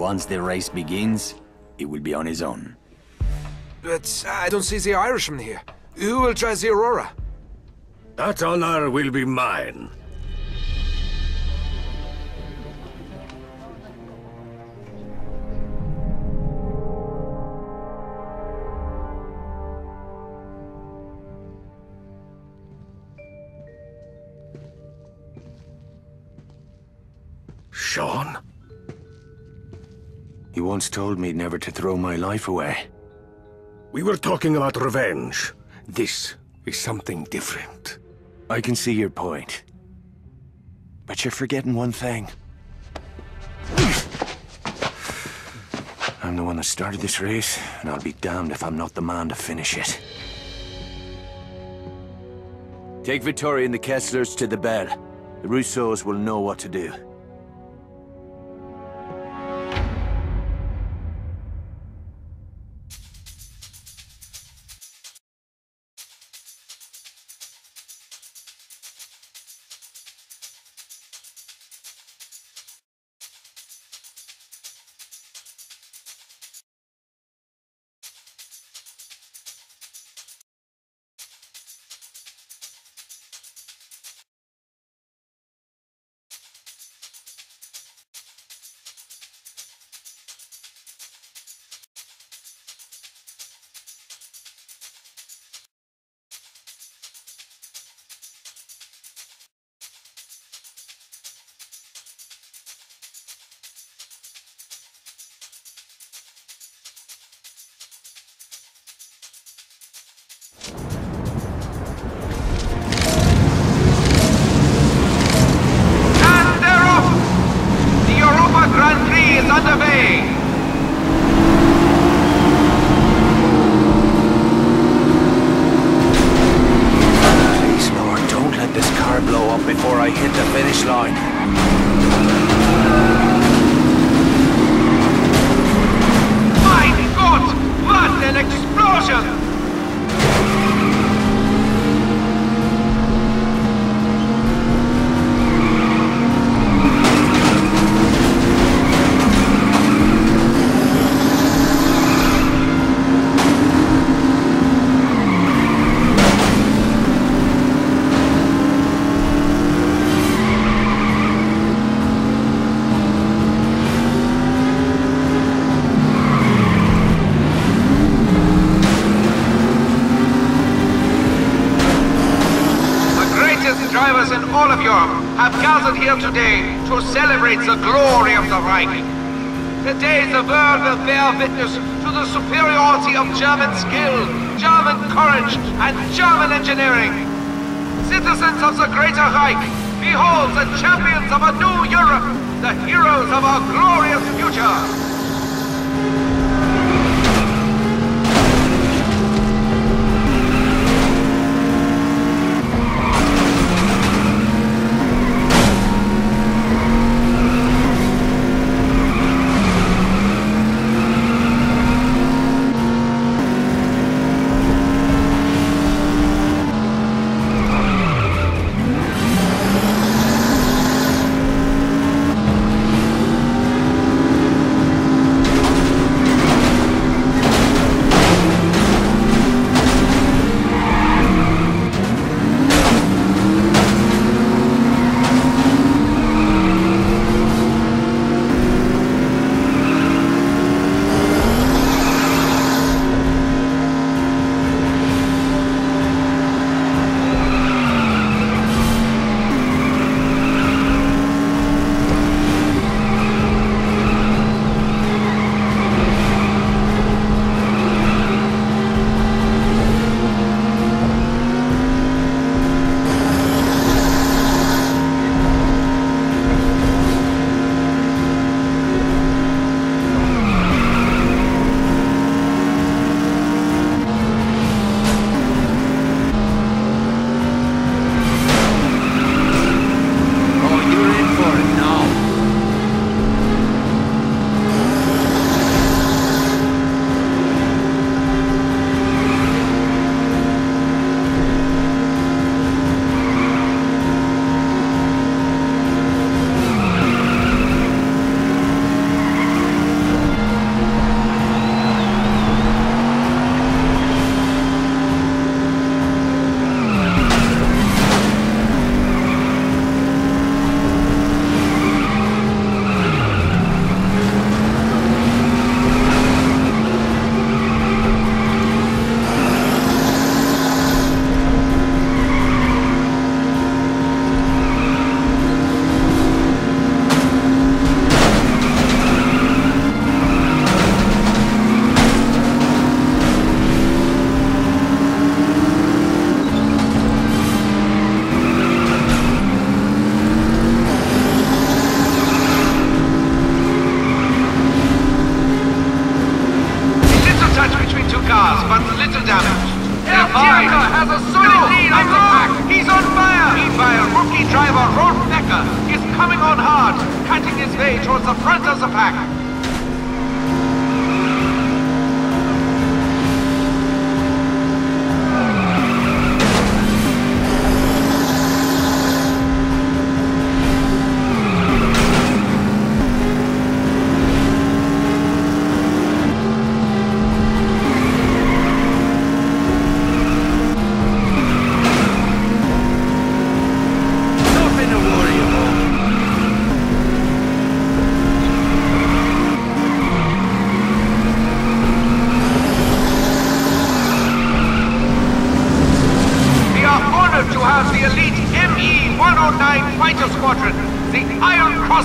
Once the race begins, he will be on his own. But uh, I don't see the Irishman here. Who will try the Aurora? That honor will be mine. Sean? He once told me never to throw my life away. We were talking about revenge. This is something different. I can see your point. But you're forgetting one thing. I'm the one that started this race, and I'll be damned if I'm not the man to finish it. Take Victoria and the Kesslers to the bell. The Russos will know what to do. All of Europe have gathered here today to celebrate the glory of the Reich. Today the world will bear witness to the superiority of German skill, German courage, and German engineering. Citizens of the Greater Reich, behold the champions of a new Europe, the heroes of our glorious future.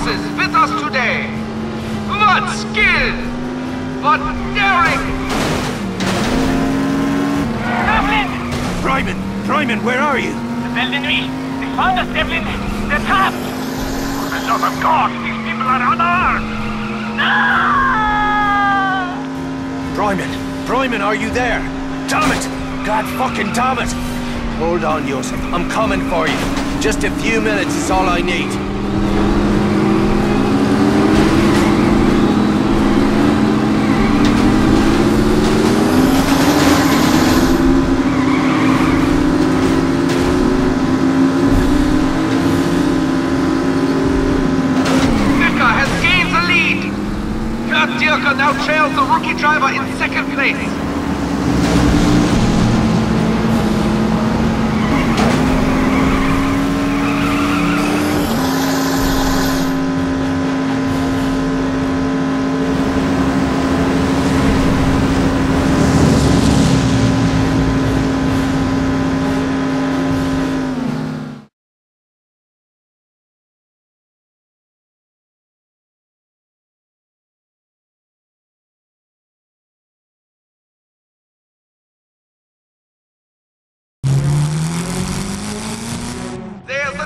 Crosses, with us today. What skill! What daring! Devlin! Ryman! Ryman, where are you? The Belle de They found us, Devlin! They're trapped! For the love of God, these people are unarmed! No! Ryman! Ryman, are you there? Damn it! God fucking damn it! Hold on, Joseph. I'm coming for you. Just a few minutes is all I need. Dierker now trails the rookie driver in second place.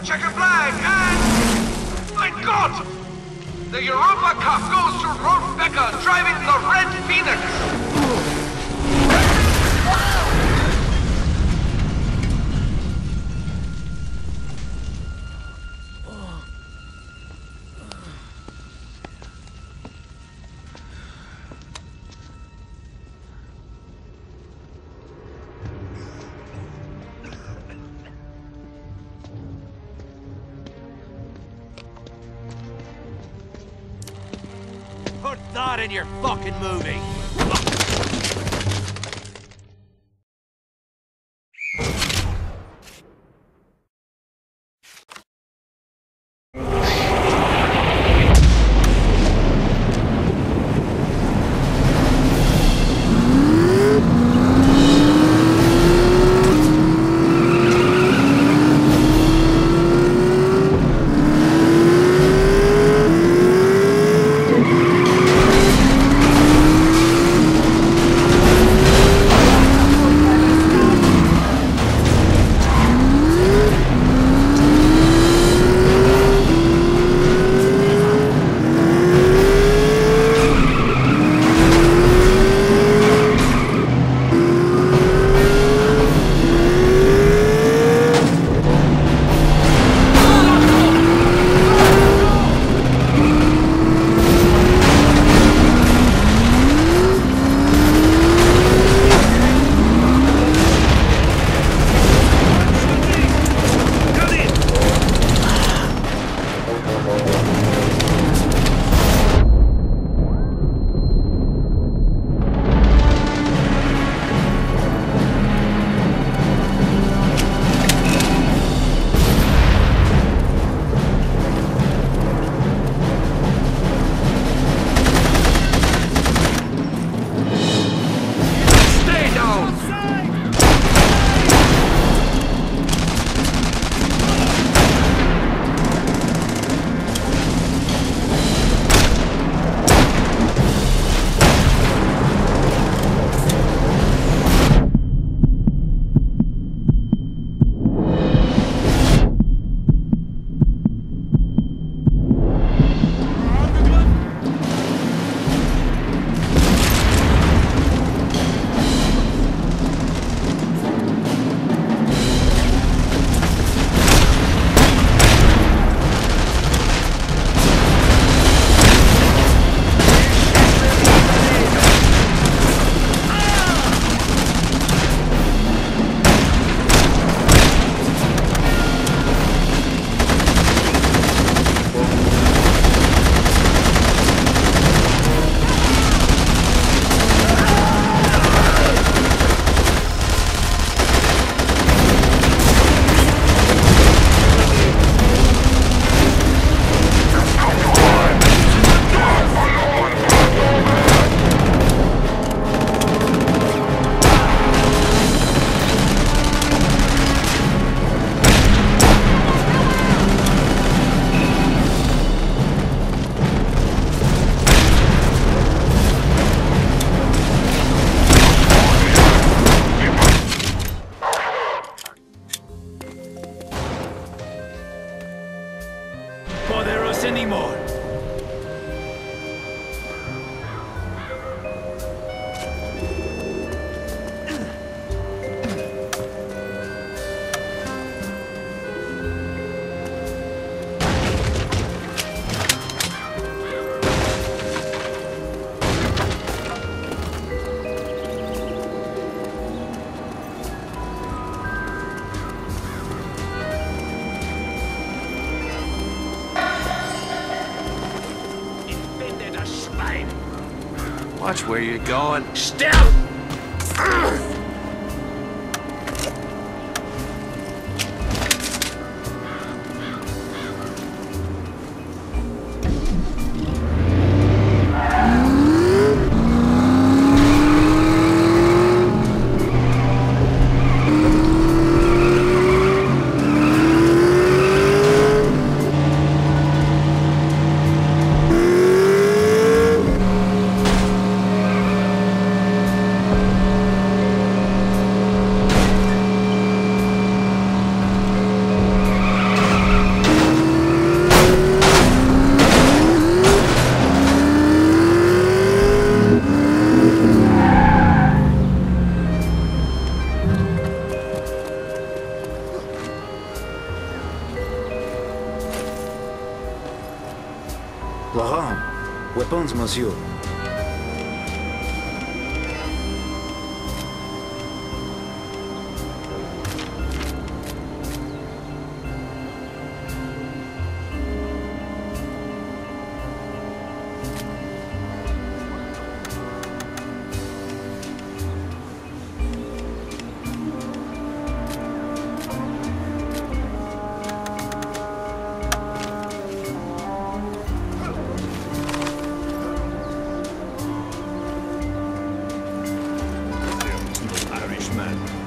Checkered flag, and... My God! The Europa Cup goes to Rolf Becker driving the Red Phoenix! In your fucking movie! Watch where you're going. Still! you. man.